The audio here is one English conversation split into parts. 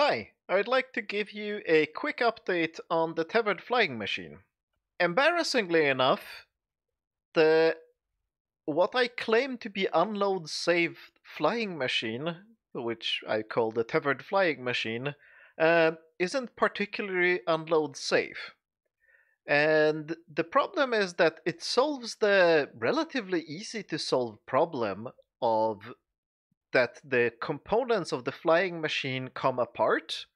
Hi, I'd like to give you a quick update on the tethered flying machine. Embarrassingly enough, the what I claim to be unload safe flying machine, which I call the tethered flying machine, uh, isn't particularly unload safe. And the problem is that it solves the relatively easy to solve problem of that the components of the flying machine come apart.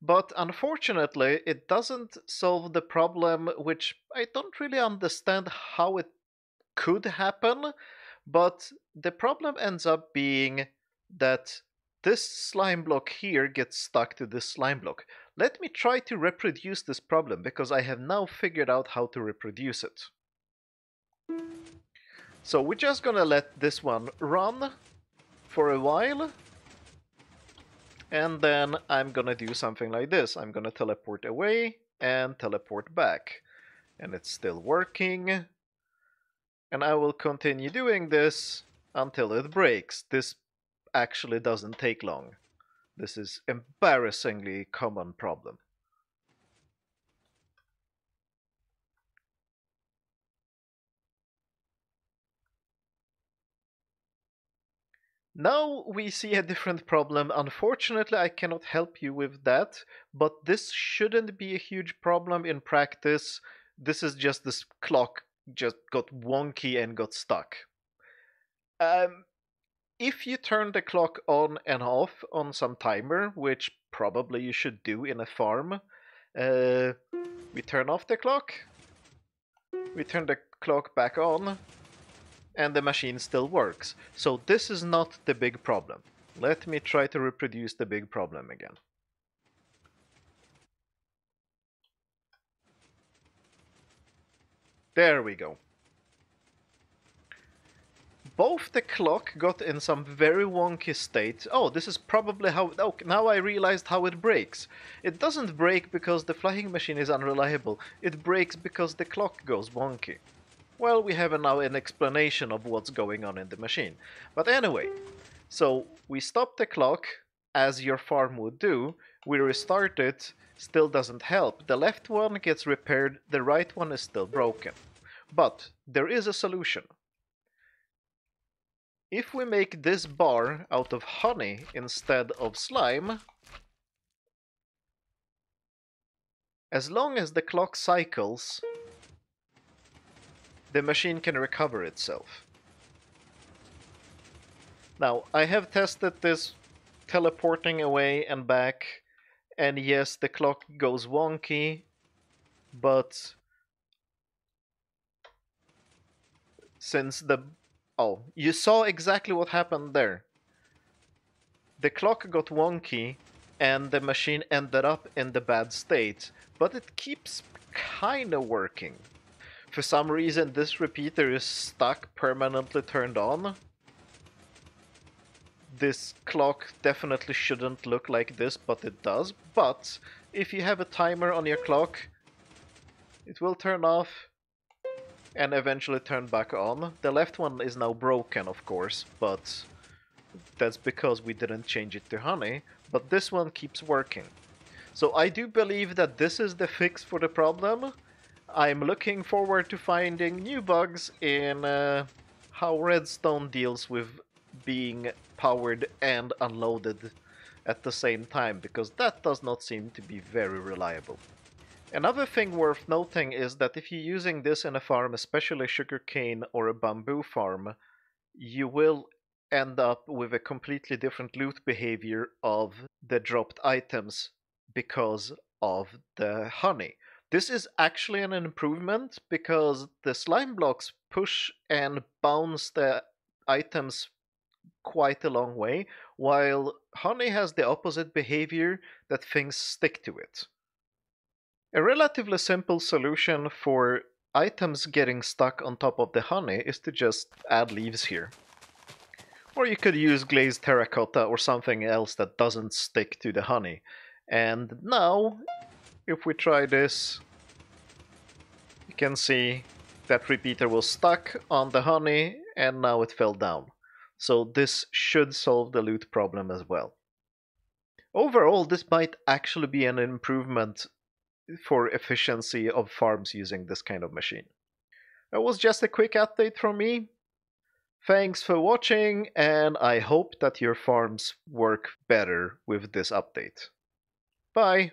But unfortunately, it doesn't solve the problem, which I don't really understand how it could happen. But the problem ends up being that this slime block here gets stuck to this slime block. Let me try to reproduce this problem because I have now figured out how to reproduce it. So we're just gonna let this one run for a while. And then I'm gonna do something like this. I'm gonna teleport away and teleport back. And it's still working. And I will continue doing this until it breaks. This actually doesn't take long. This is embarrassingly common problem. Now we see a different problem. Unfortunately, I cannot help you with that, but this shouldn't be a huge problem in practice. This is just this clock just got wonky and got stuck. Um, if you turn the clock on and off on some timer, which probably you should do in a farm, uh, we turn off the clock, we turn the clock back on, and the machine still works. So this is not the big problem. Let me try to reproduce the big problem again. There we go. Both the clock got in some very wonky state. Oh, this is probably how... Oh, now I realized how it breaks. It doesn't break because the flying machine is unreliable. It breaks because the clock goes wonky. Well, we have now uh, an explanation of what's going on in the machine. But anyway, so we stop the clock, as your farm would do. We restart it, still doesn't help. The left one gets repaired, the right one is still broken. But there is a solution. If we make this bar out of honey instead of slime, as long as the clock cycles, the machine can recover itself. Now, I have tested this teleporting away and back, and yes, the clock goes wonky, but since the... Oh, you saw exactly what happened there. The clock got wonky, and the machine ended up in the bad state, but it keeps kinda working. For some reason this repeater is stuck permanently turned on. This clock definitely shouldn't look like this, but it does. But if you have a timer on your clock, it will turn off and eventually turn back on. The left one is now broken, of course, but that's because we didn't change it to honey. But this one keeps working. So I do believe that this is the fix for the problem. I'm looking forward to finding new bugs in uh, how Redstone deals with being powered and unloaded at the same time, because that does not seem to be very reliable. Another thing worth noting is that if you're using this in a farm, especially sugarcane or a bamboo farm, you will end up with a completely different loot behavior of the dropped items because of the honey. This is actually an improvement because the slime blocks push and bounce the items quite a long way, while honey has the opposite behavior that things stick to it. A relatively simple solution for items getting stuck on top of the honey is to just add leaves here. Or you could use glazed terracotta or something else that doesn't stick to the honey. And now if we try this, you can see that repeater was stuck on the honey and now it fell down. So this should solve the loot problem as well. Overall, this might actually be an improvement for efficiency of farms using this kind of machine. That was just a quick update from me. Thanks for watching, and I hope that your farms work better with this update. Bye!